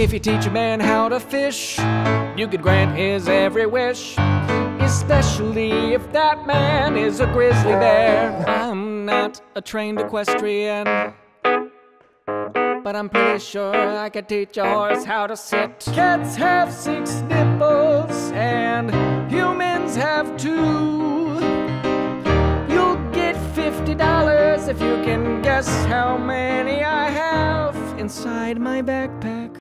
If you teach a man how to fish, you could grant his every wish. Especially if that man is a grizzly bear. I'm not a trained equestrian, but I'm pretty sure I could teach a horse how to sit. Cats have six nipples, and humans have two. You'll get fifty dollars if you can guess how many I have inside my backpack.